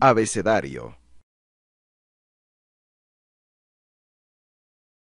Abecedario.